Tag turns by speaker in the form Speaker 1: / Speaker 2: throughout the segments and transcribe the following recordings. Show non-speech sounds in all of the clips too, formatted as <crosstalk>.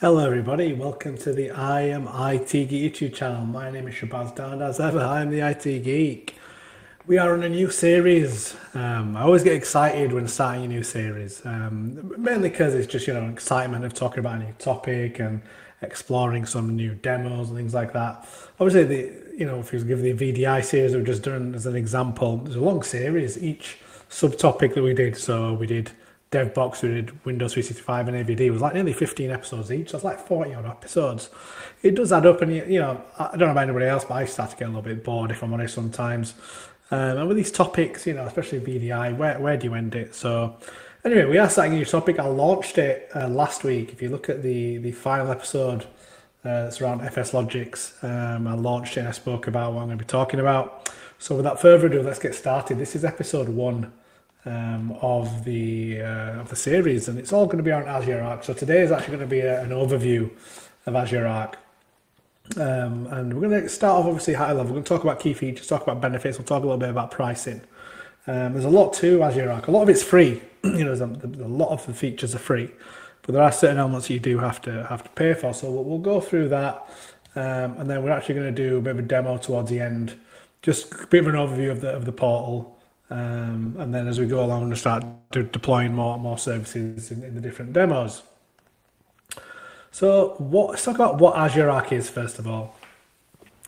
Speaker 1: Hello, everybody. Welcome to the I Am IT Geek YouTube channel. My name is Shabaz Darr. As ever, I am the IT Geek. We are on a new series. Um, I always get excited when starting a new series, um, mainly because it's just you know excitement of talking about a new topic and exploring some new demos and things like that. Obviously, the you know if you give the VDI series we've just done as an example, it's a long series. Each subtopic that we did, so we did DevBox, we did Windows 365 and AVD was like nearly 15 episodes each. That's like 40 odd episodes. It does add up, and you know, I don't know about anybody else, but I start to get a little bit bored if I'm honest sometimes. Um, and with these topics, you know, especially VDI, where, where do you end it? So, anyway, we are starting a new topic. I launched it uh, last week. If you look at the the final episode, uh, it's around FSLogix. Um, I launched it and I spoke about what I'm going to be talking about. So, without further ado, let's get started. This is episode one um, of the uh, of the series, and it's all going to be on Azure Arc. So today is actually going to be a, an overview of Azure Arc. Um, and we're going to start off obviously high level. We're going to talk about key features, talk about benefits. We'll talk a little bit about pricing. Um, there's a lot to Azure Arc. A lot of it's free. <clears throat> you know, a, a, lot of the features are free, but there are certain elements you do have to have to pay for. So we'll, we'll go through that, um, and then we're actually going to do a bit of a demo towards the end, just a bit of an overview of the of the portal. Um, and then as we go along, we'll start de- deploying more and more services in, in, the different demos. So what, let's talk about what Azure Arc is first of all.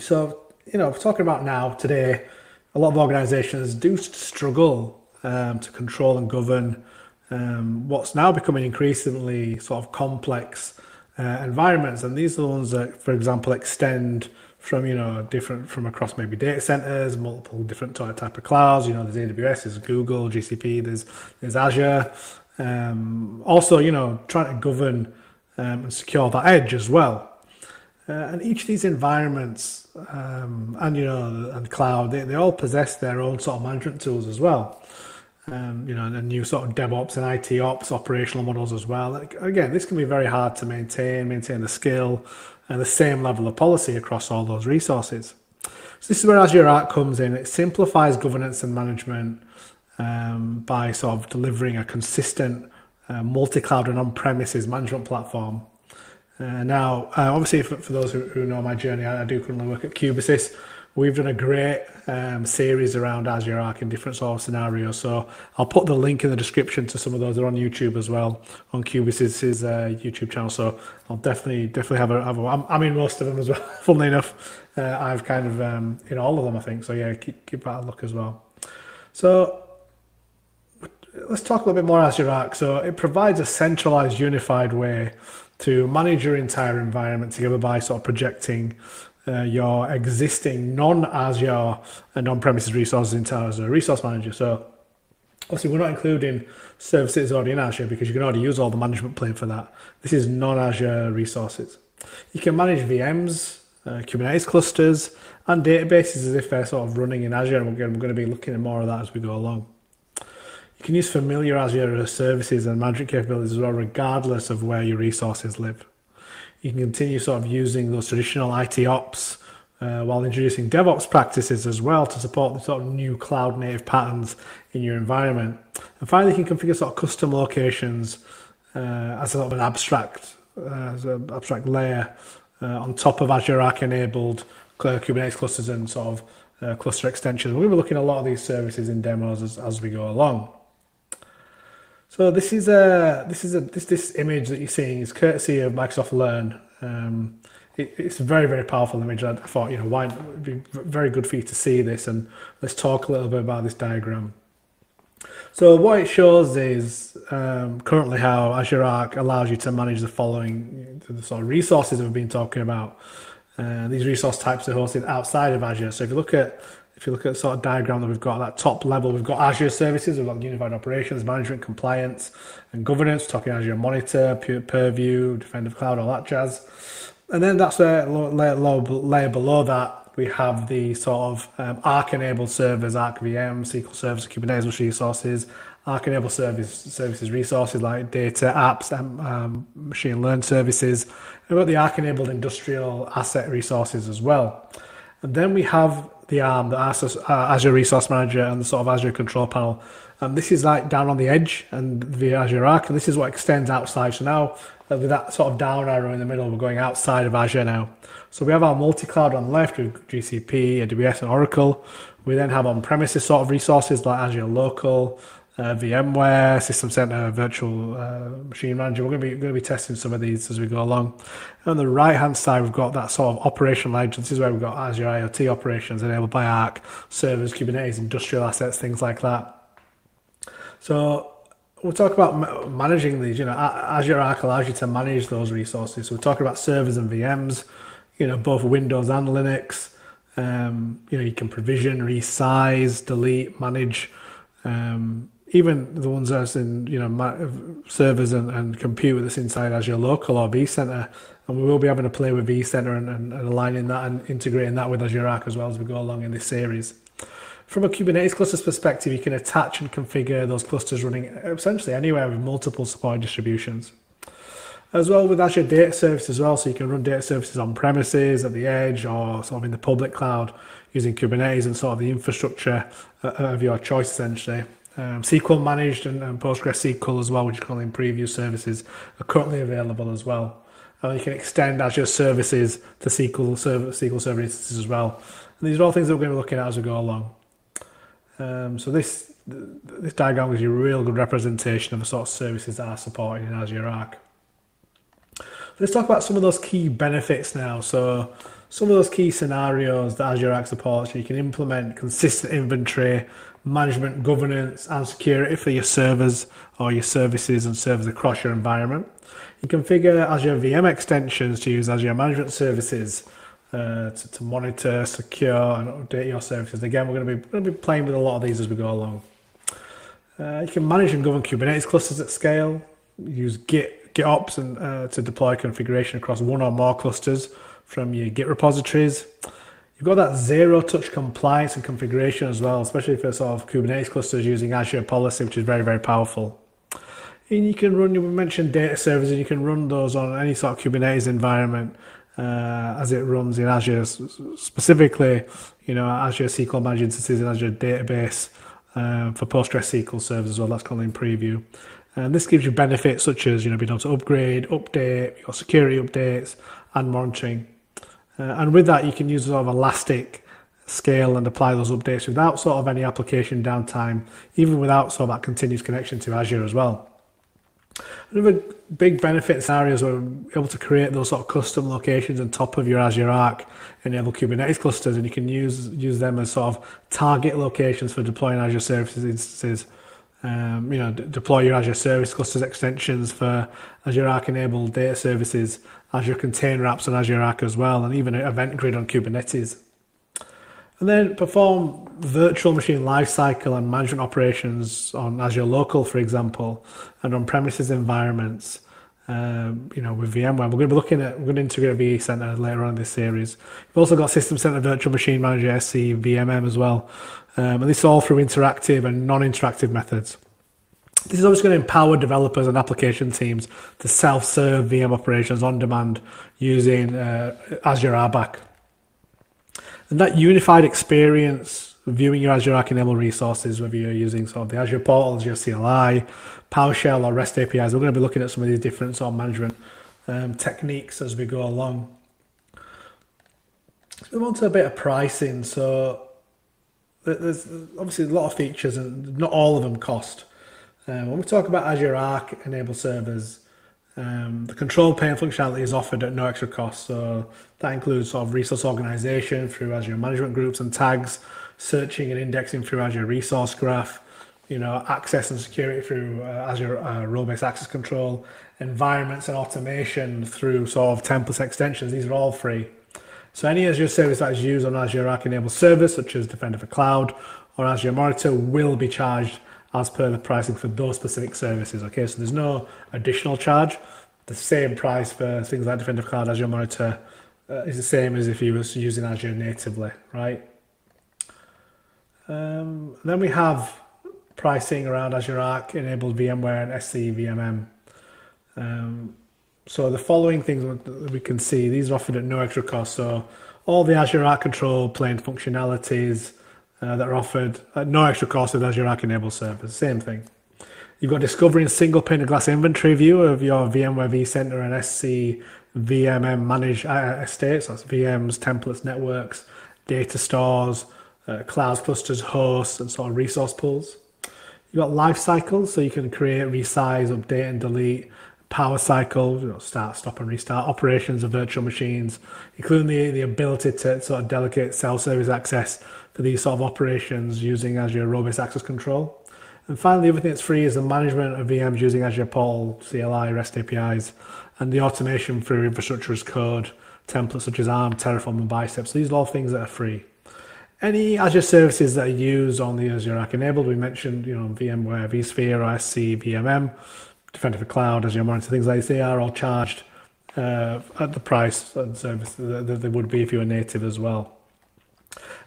Speaker 1: So, you know, talking about now, today, a lot of organizations do struggle um, to control and govern um, what's now becoming increasingly sort of complex uh, environments. And these are the ones that, for example, extend from you know different from across maybe data centers, multiple different type of clouds. You know, there's AWS, there's Google, GCP, there's there's Azure. Um, also, you know, trying to govern um, and secure that edge as well. Uh, and each of these environments um, and you know and cloud, they, they all possess their own sort of management tools as well. Um, you know, and new sort of DevOps and IT ops operational models as well. Like, again, this can be very hard to maintain, maintain the skill and the same level of policy across all those resources. So this is where Azure Arc comes in. It simplifies governance and management um, by sort of delivering a consistent uh, multi-cloud and on-premises management platform. Uh, now, uh, obviously, for, for those who, who, know my journey, I, I do currently work at Cubesys, We've done a great um, series around Azure Arc in different sort of scenarios. So I'll put the link in the description to some of those. They're on YouTube as well on Cubesys' uh, YouTube channel. So I'll definitely definitely have a. Have a I'm, I'm in most of them as well. <laughs> Funnily enough, uh, I've kind of um, in all of them. I think so. Yeah, keep keep that a look as well. So let's talk a little bit more Azure Arc. So it provides a centralized, unified way to manage your entire environment together by sort of projecting uh, your existing non-Azure and on-premises resources into Azure Resource Manager. So obviously we're not including services already in Azure because you can already use all the management plane for that. This is non-Azure resources. You can manage VMs, uh, Kubernetes clusters, and databases as if they're sort of running in Azure. And we're going to be looking at more of that as we go along. You can use familiar Azure services and management capabilities as well, regardless of where your resources live you can continue sort of using those traditional IT ops uh, while introducing DevOps practices as well to support the sort of new cloud native patterns in your environment. And finally, you can configure sort of custom locations uh, as sort of an abstract, uh, as an abstract layer uh, on top of Azure Arc enabled Kubernetes clusters and sort of uh, cluster extensions. We're going to be looking at a lot of these services in demos as, as we go along. So this is a this is a this this image that you're seeing is courtesy of Microsoft Learn. Um, it, it's a very very powerful image. I thought you know why it'd be very good for you to see this and let's talk a little bit about this diagram. So what it shows is um, currently how Azure Arc allows you to manage the following the sort of resources that we've been talking about. Uh, these resource types are hosted outside of Azure. So if you look at if you look at the sort of diagram that we've got at that top level, we've got Azure services, we've got unified operations, management, compliance, and governance, talking Azure Monitor, Purview, Defender Cloud, all that jazz. And then that's where layer, layer below that, we have the sort of um, Arc-enabled servers, Arc VM, SQL servers, Kubernetes resources, Arc-enabled service, services resources like data, apps, um, um, machine learn services. And we've got the Arc-enabled industrial asset resources as well. And then we have the ARM, the uh, Azure Resource Manager, and the sort of Azure Control Plane. And this is like down on the edge and via Azure Arc, and this is what extends outside. So now uh, with that sort of down arrow in the middle, we're going outside of Azure now. So we have our multi-cloud on the left with GCP, AWS, and Oracle. We then have on-premises sort of resources like Azure Local, uh, VMware, System Center, Virtual uh, Machine Manager. We're going to be going to be testing some of these as we go along. And on the right hand side, we've got that sort of operational edge. This is where we've got Azure IoT operations enabled by Arc, servers, Kubernetes, industrial assets, things like that. So we'll talk about managing these. You know, Azure Arc allows you to manage those resources. So we're talking about servers and VMs. You know, both Windows and Linux. Um, you know, you can provision, resize, delete, manage. Um, even the ones that's in you know servers and, and compute that's inside Azure Local or vCenter, and we will be having to play with vCenter and, and, and aligning that and integrating that with Azure Arc as well as we go along in this series. From a Kubernetes clusters perspective, you can attach and configure those clusters running essentially anywhere with multiple support distributions. As well with Azure Data Service as well, so you can run data services on premises, at the edge, or sort of in the public cloud using Kubernetes and sort of the infrastructure uh, of your choice essentially. Um, SQL managed and, and PostgreSQL as well, which is currently in preview services, are currently available as well. And you can extend Azure services to SQL Server, SQL Server instances as well. And these are all things that we're going to be looking at as we go along. Um, so this this diagram gives you a real good representation of the sort of services that are supported in Azure Arc. Let's talk about some of those key benefits now. So some of those key scenarios that Azure Arc supports, you can implement consistent inventory management, governance, and security for your servers or your services and servers across your environment. You configure Azure VM extensions to use Azure Management Services uh, to, to, monitor, secure, and update your services. Again, we're going to be, going to be playing with a lot of these as we go along. Uh, you can manage and govern Kubernetes clusters at scale. Use Git, GitOps and, uh, to deploy configuration across one or more clusters from your Git repositories. You've got that zero touch compliance and configuration as well, especially for sort of Kubernetes clusters using Azure policy, which is very, very powerful. And you can run, you mentioned data servers, and you can run those on any sort of Kubernetes environment uh, as it runs in Azure, specifically, you know, Azure SQL Managed Instances and Azure Database uh, for PostgreSQL servers as well. That's currently in preview. And this gives you benefits such as, you know, being able to upgrade, update, your security updates, and monitoring. Uh, and with that, you can use sort of elastic scale and apply those updates without sort of any application downtime, even without sort of that continuous connection to Azure as well. Another big benefit scenarios where we're able to create those sort of custom locations on top of your Azure Arc enable Kubernetes clusters, and you can use use them as sort of target locations for deploying Azure services instances. Um, you know, d- deploy your Azure Service Clusters extensions for Azure Arc enabled data services Azure Container Apps on Azure Arc as well, and even Event Grid on Kubernetes. And then perform virtual machine lifecycle and management operations on Azure Local, for example, and on premises environments. Um, you know, with VMware, we're going to be looking at we're going to integrate vCenter later on in this series. We've also got System Center Virtual Machine Manager SC VMM as well, um, and this is all through interactive and non-interactive methods. This is obviously going to empower developers and application teams to self-serve VM operations on demand using uh, Azure RBAC. And that unified experience viewing your Azure Arc enabled resources, whether you're using sort of the Azure portals, your CLI, PowerShell, or REST APIs, we're going to be looking at some of these different sort of management um, techniques as we go along. Let's move on to a bit of pricing. So there's obviously a lot of features, and not all of them cost. Um, when we talk about Azure Arc enabled servers, um, the control plane functionality is offered at no extra cost. So that includes sort of resource organization through Azure management groups and tags, searching and indexing through Azure Resource Graph, you know, access and security through uh, Azure uh, role-based access control, environments and automation through sort of templates extensions. These are all free. So any Azure service that is used on Azure Arc enabled servers, such as Defender for Cloud or Azure Monitor, will be charged as per the pricing for those specific services. Okay, so there's no additional charge. The same price for things like Defender for Cloud Azure Monitor uh, is the same as if you were using Azure natively, right? Um, then we have pricing around Azure Arc enabled VMware and SC VMM. Um, so the following things we can see, these are offered at no extra cost. So all the Azure Arc Control plane functionalities uh, that are offered at no extra cost with Azure Arc Enable servers. Same thing. You've got discovering single pane of glass inventory view of your VMware vCenter and SC VMM managed uh, estates. That's VMs, templates, networks, data stores, uh, cloud clusters, hosts, and sort of resource pools. You've got life cycles, so you can create, resize, update, and delete power cycle, you know, start, stop, and restart operations of virtual machines, including the, the ability to sort of delegate self-service access for these sort of operations using Azure Role-Based Access Control. And finally, everything that's free is the management of VMs using Azure Portal, CLI, REST APIs, and the automation through infrastructure as code, templates such as ARM, Terraform, and Bicep. So these are all things that are free. Any Azure services that are used on the Azure Arc enabled, we mentioned, you know, VMware, vSphere, or SC, VMM, Defender Cloud, Azure Monitor, things like this, they are all charged uh, at the price and service that they would be if you were native as well.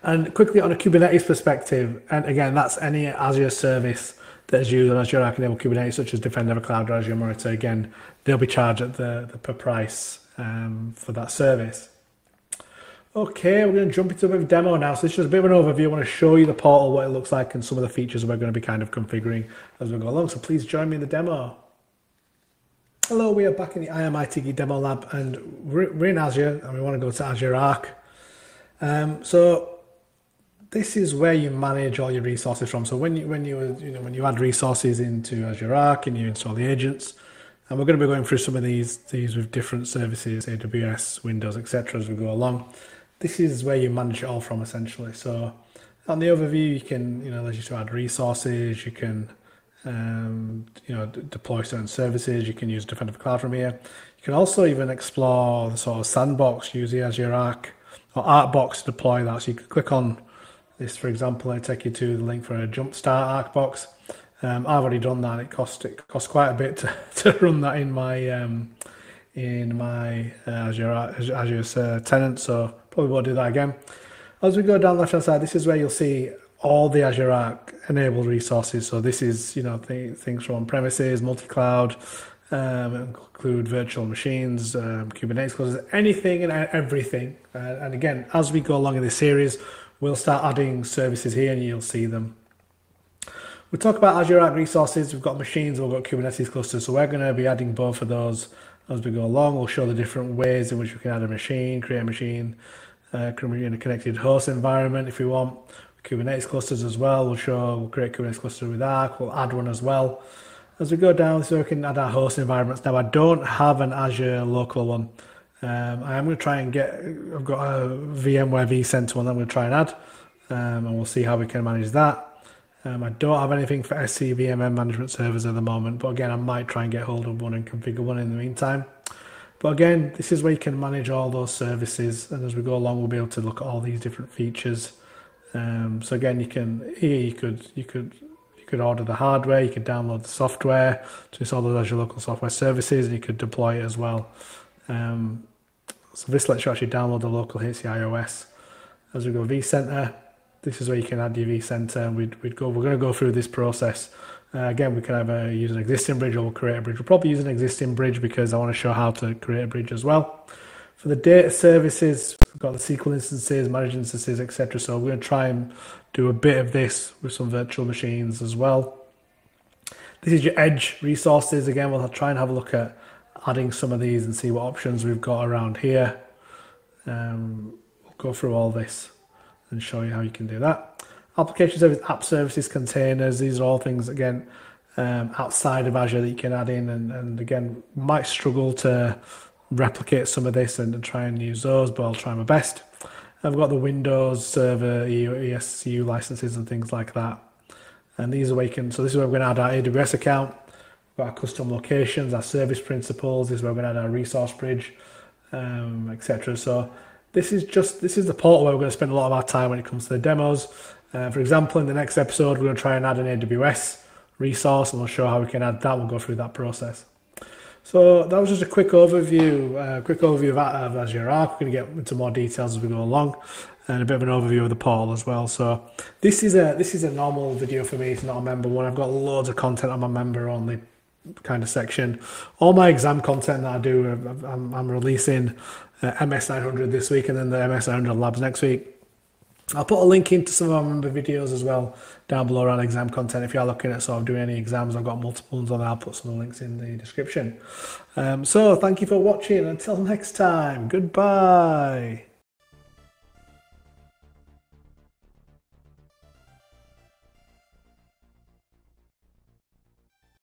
Speaker 1: And quickly on a Kubernetes perspective, and again, that's any Azure service that is used on Azure Arc enabled Kubernetes, such as Defender Cloud or Azure Monitor. Again, they'll be charged at the, the per price um, for that service. Okay, we're going to jump into a bit of demo now. So this is just a bit of an overview. I want to show you the portal, what it looks like, and some of the features we're going to be kind of configuring as we go along. So please join me in the demo. Hello, we are back in the IMIT demo lab, and we're, in Azure, and we want to go to Azure Arc. Um, so this is where you manage all your resources from. So when you when you you know when you add resources into Azure Arc and you install the agents, and we're going to be going through some of these these with different services, AWS, Windows, etc. as we go along this is where you manage it all from essentially. So on the overview, you can, you know, allows you to add resources, you can, um, you know, deploy certain services, you can use Defender Cloud from here. You can also even explore the sort of sandbox, the Azure Arc or Arcbox to deploy that. So you can click on this, for example, I take you to the link for a Jumpstart Arcbox. Um, I've already done that. It cost it cost quite a bit to, <laughs> to run that in my um, in my uh, Azure Azure uh, tenant. So Probably won't do that again. As we go down the left hand side, this is where you'll see all the Azure Arc enabled resources. So this is, you know, th- things from premises, multi-cloud, um, include virtual machines, um, Kubernetes clusters, anything and everything. Uh, and again, as we go along in this series, we'll start adding services here and you'll see them. We talk about Azure Arc resources. We've got machines, we've got Kubernetes clusters. So we're going to be adding both of those as we go along. We'll show the different ways in which we can add a machine, create a machine, uh, in a connected host environment if we want. Kubernetes clusters as well. We'll show, we'll create Kubernetes cluster with Arc. We'll add one as well. As we go down, so we can add our host environments. Now, I don't have an Azure local one. Um, I am going to try and get, I've got a VMware vCenter one that I'm going to try and add. Um, and we'll see how we can manage that. Um, I don't have anything for SCVMM management servers at the moment, but again, I might try and get hold of one and configure one in the meantime. But again, this is where you can manage all those services, and as we go along, we'll be able to look at all these different features. Um, so again, you can here you could you could you could order the hardware, you could download the software to install those Azure local software services, and you could deploy it as well. Um, so this lets you actually download the local HCI OS. As we go vCenter, this is where you can add your vCenter. We'd, we'd go. We're going to go through this process uh, again, we can either use an existing bridge or we'll create a bridge. We'll probably use an existing bridge because I want to show how to create a bridge as well. For the data services, we've got the SQL instances, managed instances, etc. So we're going to try and do a bit of this with some virtual machines as well. This is your edge resources. Again, we'll try and have a look at adding some of these and see what options we've got around here. Um, we'll go through all this and show you how you can do that application service, app services, containers. These are all things again um, outside of Azure that you can add in, and, and again might struggle to replicate some of this and, and try and use those, but I'll try my best. I've got the Windows Server ESU licenses and things like that, and these are where you can. So this is where we're going to add our AWS account. We've got our custom locations, our service principals, This is where we're going to add our resource bridge, um, etc. So this is just this is the portal where we're going to spend a lot of our time when it comes to the demos. Uh, for example, in the next episode, we're going to try and add an AWS resource and we'll show how we can add that. We'll go through that process. So that was just a quick overview, uh, quick overview of, of Azure Arc. We're going to get into more details as we go along, and a bit of an overview of the portal as well. So this is a this is a normal video for me. It's not a member one. I've got loads of content on my member only kind of section. All my exam content that I do, I'm, I'm releasing uh, MS900 this week and then the MS900 labs next week. I'll put a link into some of my videos as well down below around exam content. If you're looking at sort of doing any exams, I've got multiple ones on there. I'll put some links in the description. Um, so thank you for watching. Until <laughs> next time, goodbye.